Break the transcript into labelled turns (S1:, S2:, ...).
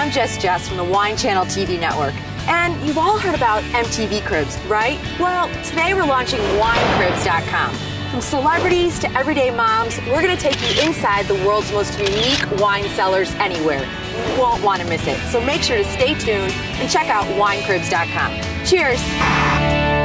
S1: I'm Just Jess from the Wine Channel TV network. And you've all heard about MTV Cribs, right? Well, today we're launching WineCribs.com. From celebrities to everyday moms, we're going to take you inside the world's most unique wine cellars anywhere. You won't want to miss it. So make sure to stay tuned and check out WineCribs.com. Cheers!